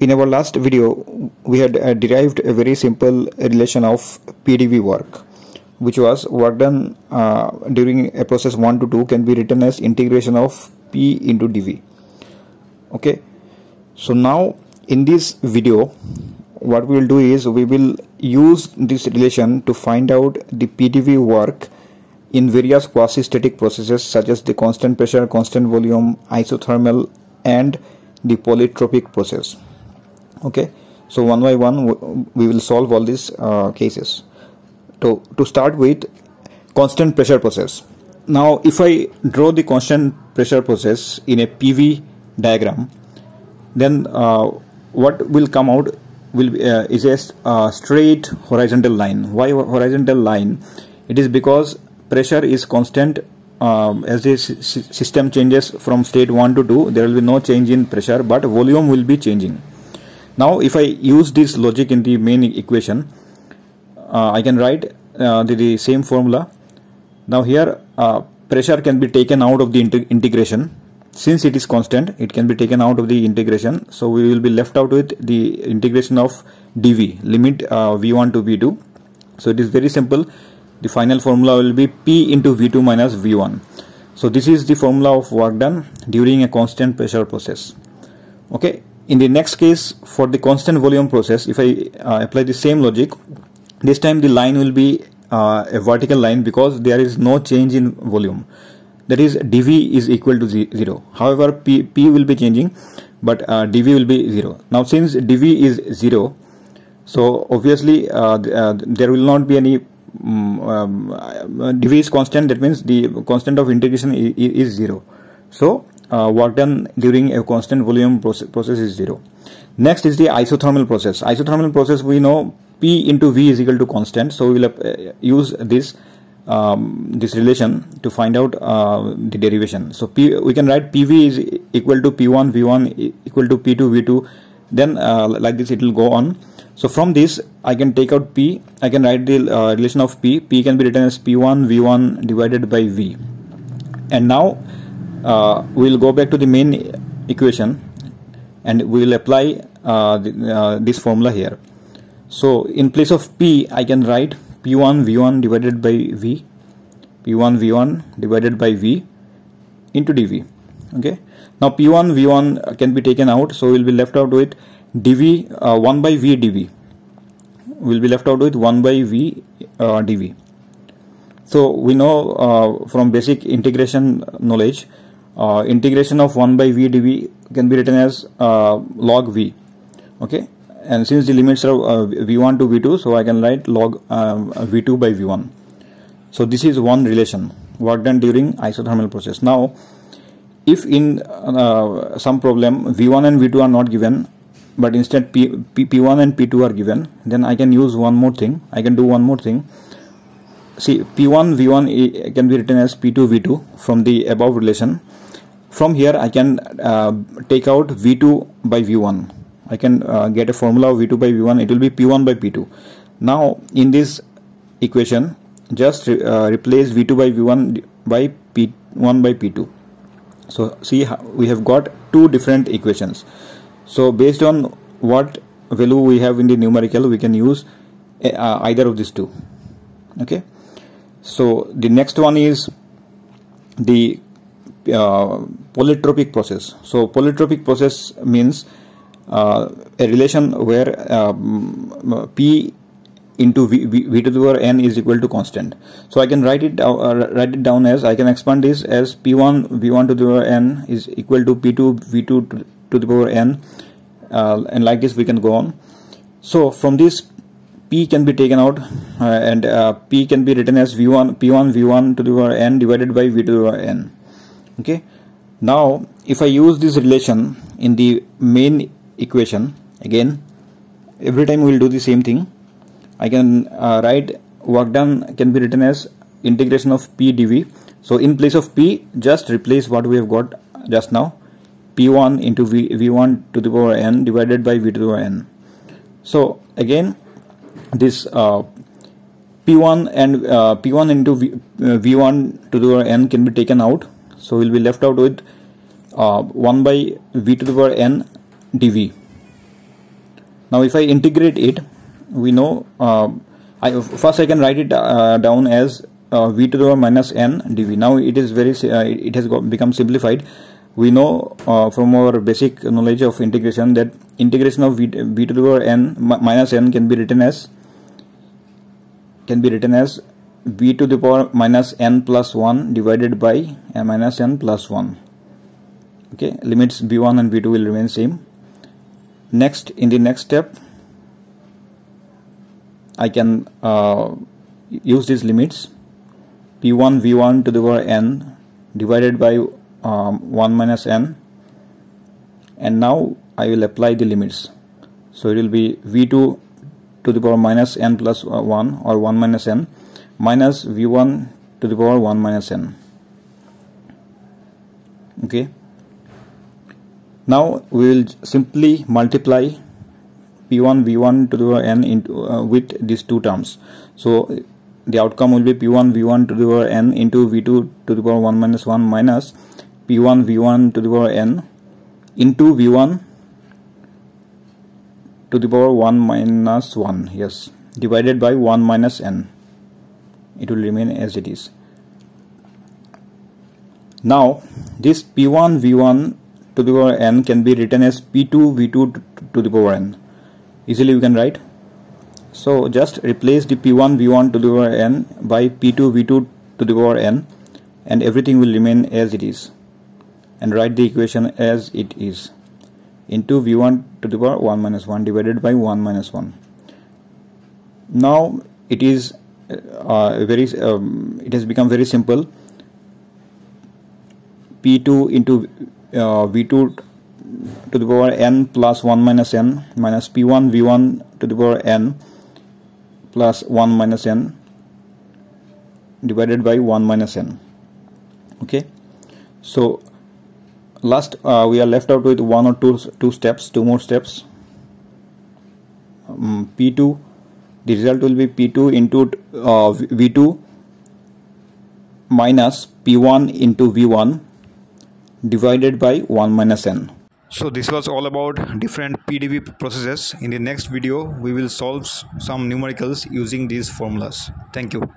in our last video we had uh, derived a very simple relation of pdv work which was work done uh, during a process 1 to 2 can be written as integration of p into dv okay? So now in this video what we will do is we will use this relation to find out the pdv work in various quasi-static processes such as the constant pressure constant volume isothermal and the polytropic process okay. So one by one we will solve all these uh, cases. To to start with constant pressure process. Now if i draw the constant pressure process in a pv diagram then uh, what will come out will be, uh, is a uh, straight horizontal line. Why horizontal line? It is because pressure is constant um, as the system changes from state 1 to 2 there will be no change in pressure but volume will be changing now if I use this logic in the main equation uh, I can write uh, the, the, same formula. Now here uh, pressure can be taken out of the integration. Since it is constant it can be taken out of the integration. So we will be left out with the integration of dv limit uh, v1 to v2 so it is very simple. The final formula will be p into v2 minus v1 so this is the formula of work done during a constant pressure process. Okay in the next case for the constant volume process if I uh, apply the same logic this time the line will be uh, a vertical line because there is no change in volume. That is dv is equal to 0 however p, p will be changing but uh, dv will be 0 now since dv is 0 so obviously uh, uh, there will not be any um, um, dv is constant. That means the constant of integration is, is 0 so uh, work done during a constant volume process, process is 0. Next is the isothermal process. Isothermal process we know P into V is equal to constant. So we will uh, use this um, this relation to find out uh, the derivation. So P, we can write PV is equal to P1 V1 equal to P2 V2 then uh, like this it will go on. So from this I can take out P I can write the uh, relation of P P can be written as P1 V1 divided by V and now uh, we will go back to the main equation and we will apply uh, the, uh, this formula here. So in place of p I can write p1 v1 divided by v. P1 v1 divided by v into dv. Okay? Now p1 v1 can be taken out. So we'll be left out with dv uh, 1 by v dv. We'll be left out with 1 by v uh, dv. So we know uh, from basic integration knowledge uh, integration of 1 by v dv can be written as uh, log v okay? And since the limits are uh, v1 to v2 so I can write log um, v2 by v1 so this is one relation work done during isothermal process. Now if in uh, some problem v1 and v2 are not given but instead P, P, p1 and p2 are given then I can use one more thing. I can do one more thing. See p1 v1 can be written as p2 v2 from the above relation from here I can uh, take out V2 by V1 I can uh, get a formula of V2 by V1 it will be P1 by P2 now in this equation just re uh, replace V2 by V1 by P1 by P2 so see we have got two different equations. So based on what value we have in the numerical we can use uh, either of these two. Okay? So the next one is the uh, polytropic process. So polytropic process means uh, a relation where um, P into v, v, v, to the power n is equal to constant. So I can write it uh, write it down as I can expand this as P1 V1 to the power n is equal to P2 V2 to, to the power n uh, and like this we can go on. So from this P can be taken out uh, and uh, P can be written as V1 P1 V1 to the power n divided by V to the power n okay? Now if I use this relation in the main equation again every time we will do the same thing I can uh, write work done can be written as integration of p dv. So in place of p just replace what we have got just now. P1 into v, v1 to the power n divided by v to the power n. So again this uh, p1 and uh, p1 into v, uh, v1 to the power n can be taken out so we'll be left out with uh, 1 by v to the power n dv. Now if I integrate it we know uh, I, first I can write it uh, down as uh, v to the power minus n dv. Now it is very uh, it has got, become simplified. We know uh, from our basic knowledge of integration that integration of v, v to the power n minus n can be written as can be written as v to the power minus n plus 1 divided by n minus n plus 1 okay limits v1 and v2 will remain same. Next in the next step I can uh, use these limits. P1 v1 to the power n divided by um, 1 minus n. And now I will apply the limits. So it will be v2 to the power minus n uh, 1 or 1 minus n minus v1 to the power 1 minus n. Okay. Now we will simply multiply p1 v1 to the power n into uh, with these two terms. So the outcome will be p1 v1 to the power n into v2 to the power 1 minus 1 minus p1 v1 to the power n into v1 to the power 1 minus 1 yes. Divided by 1 minus n it will remain as it is. Now this p1 v1 to the power n can be written as p2 v2 to the power n. Easily we can write. So just replace the p1 v1 to the power n by p2 v2 to the power n and everything will remain as it is and write the equation as it is. Into v1 to the power 1 minus 1 divided by 1 minus 1 now it is uh, very um, it has become very simple. P2 into uh, v2 to the power n plus 1 minus n minus p1 v1 to the power n plus 1 minus n divided by 1 minus n. Okay? So last uh, we are left out with one or two two steps two more steps. Um, p2 the result will be p2 into uh, v2 minus p1 into v1 divided by 1 minus n. So this was all about different PDV processes. In the next video, we will solve some numericals using these formulas. Thank you.